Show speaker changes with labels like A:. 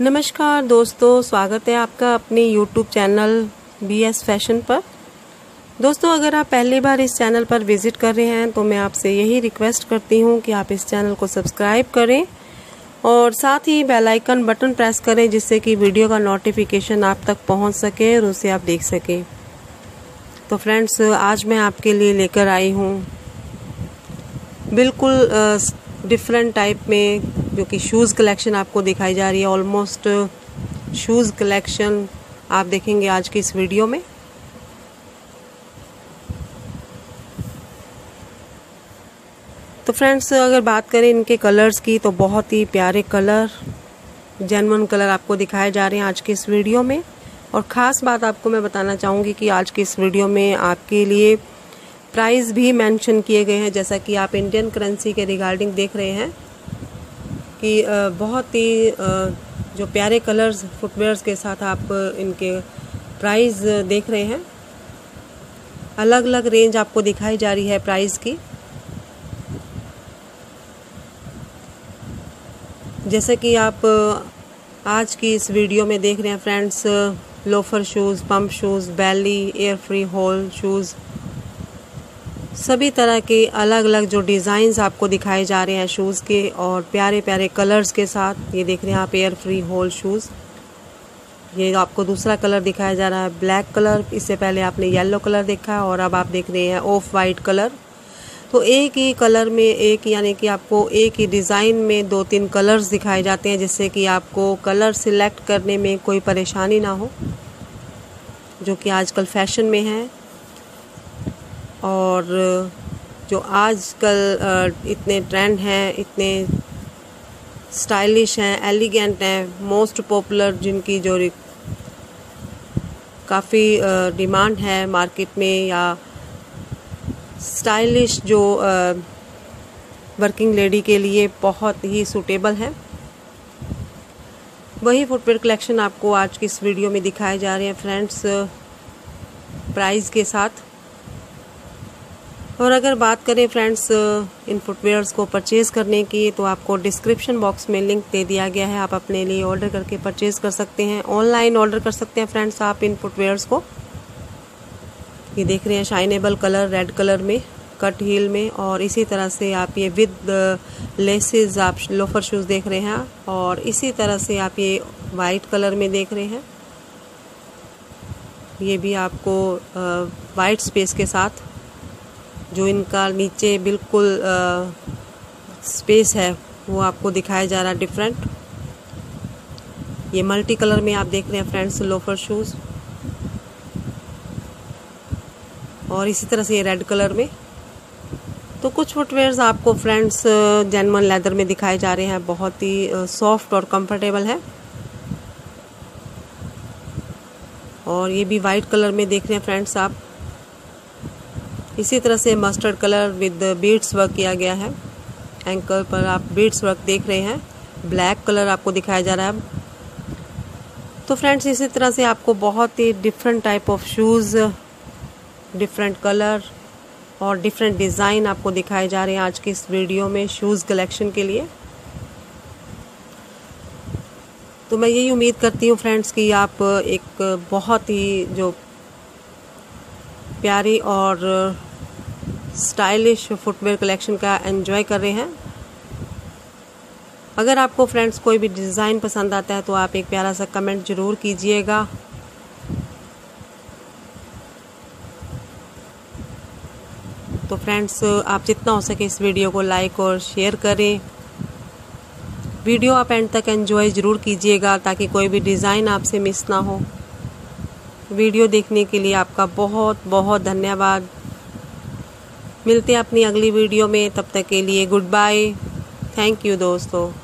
A: नमस्कार दोस्तों, स्वागत है आपका अपने YouTube channel B S fashion पर। दोस्तों, अगर आप पहली बार इस चैनल पर विज़िट कर रहे हैं तो मैं आपसे यही रिक्वेस्ट करती हूँ कि आप इस चैनल को सब्सक्राइब करें और साथ ही बेल आइकन बटन प्रेस करें, जिससे कि वीडियो का नोटिफिकेशन आप तक पहुँच सके और उसे आप देख सकें। तो फ्रेंड्स आज मैं आपके लिए लेकर आई हूँ। बिल्कुल डिफरेंट टाइप में जो कि शूज़ कलेक्शन आपको दिखाई जा रही है ऑलमोस्ट शूज़ कलेक्शन आप देखेंगे आज की इस वीडियो में। तो फ्रेंड्स अगर बात करें इनके कलर्स की तो बहुत ही प्यारे कलर जेनवन कलर आपको दिखाए जा रहे हैं आज की इस वीडियो में। और ख़ास बात आपको मैं बताना चाहूँगी कि आज की इस वीडियो में आपके लिए प्राइस भी मेंशन किए गए हैं, जैसा कि आप इंडियन करेंसी के रिगार्डिंग देख रहे हैं। कि बहुत ही जो प्यारे कलर्स फुटवेयर्स के साथ आप इनके प्राइस देख रहे हैं। अलग अलग रेंज आपको दिखाई जा रही है प्राइस की। जैसे कि आप आज की इस वीडियो में देख रहे हैं friends loafer shoes pump shoes belly air free hole shoes सभी तरह के अलग अलग जो डिज़ाइंस आपको दिखाए जा रहे हैं शूज़ के और प्यारे प्यारे कलर्स के साथ, ये देख रहे हैं आप एयर फ्री होल शूज़ ये आपको दूसरा कलर दिखाया जा रहा है ब्लैक कलर इससे पहले आपने येलो कलर देखा और अब आप देख रहे हैं ऑफ़ वाइट कलर तो एक ही कलर में, एक यानी कि आपको एक ही डिज़ाइन में दो तीन कलर्स दिखाए जाते हैं, जिससे कि आपको कलर सिलेक्ट करने में कोई परेशानी ना हो, जो कि आजकल फ़ैशन में है। और, जो आजकल इतने ट्रेंड हैं, इतने स्टाइलिश हैं एलिगेंट हैं मोस्ट पॉपुलर जिनकी जो काफ़ी डिमांड है मार्केट में या स्टाइलिश जो वर्किंग लेडी के लिए बहुत ही सूटेबल है। वही फुटवेयर कलेक्शन आपको आज की इस वीडियो में दिखाए जा रहे हैं फ्रेंड्स प्राइस के साथ। और अगर बात करें फ्रेंड्स इन फुटवेयर्स को परचेज़ करने की तो आपको डिस्क्रिप्शन बॉक्स में लिंक दे दिया गया है। आप अपने लिए ऑर्डर करके परचेज़ कर सकते हैं। ऑनलाइन ऑर्डर कर सकते हैं फ्रेंड्स आप इन फुटवेयर्स को। ये देख रहे हैं शाइनेबल कलर रेड कलर में कट हील में, और इसी तरह से आप ये विद लेसेस आप लोफर शूज़ देख रहे हैं, और इसी तरह से आप ये वाइट कलर में देख रहे हैं। ये भी आपको वाइट स्पेस के साथ जो इनका नीचे बिल्कुल स्पेस है, वो आपको दिखाया जा रहा है डिफरेंट ये मल्टी कलर में आप देख रहे हैं फ्रेंड्स लोफर शूज़ और इसी तरह से ये रेड कलर में. तो कुछ फुटवेयर्स आपको फ्रेंड्स जेनवन लेदर में दिखाए जा रहे हैं, बहुत ही सॉफ्ट और कंफर्टेबल है. और ये भी वाइट कलर में देख रहे हैं फ्रेंड्स आप. इसी तरह से mustard colour with beads work किया गया है। एंकल पर आप बीड्स वर्क देख रहे हैं। ब्लैक कलर आपको दिखाया जा रहा है तो फ्रेंड्स इसी तरह से आपको बहुत ही different type of shoes different colour और डिफरेंट डिज़ाइन आपको दिखाए जा रहे हैं आज की इस वीडियो में शूज़ कलेक्शन के लिए। तो मैं यही उम्मीद करती हूँ फ्रेंड्स कि आप एक बहुत ही जो प्यारी और स्टाइलिश फुटवेयर कलेक्शन का एंजॉय कर रहे हैं। अगर आपको फ्रेंड्स कोई भी डिज़ाइन पसंद आता है तो आप एक प्यारा सा कमेंट ज़रूर कीजिएगा। तो फ्रेंड्स, आप जितना हो सके इस वीडियो को लाइक और शेयर करें। वीडियो आप एंड तक एंजॉय ज़रूर कीजिएगा ताकि कोई भी डिज़ाइन आपसे मिस ना हो। वीडियो देखने के लिए आपका बहुत बहुत धन्यवाद। मिलते हैं अपनी अगली वीडियो में, तब तक के लिए गुड बाय थैंक यू दोस्तों।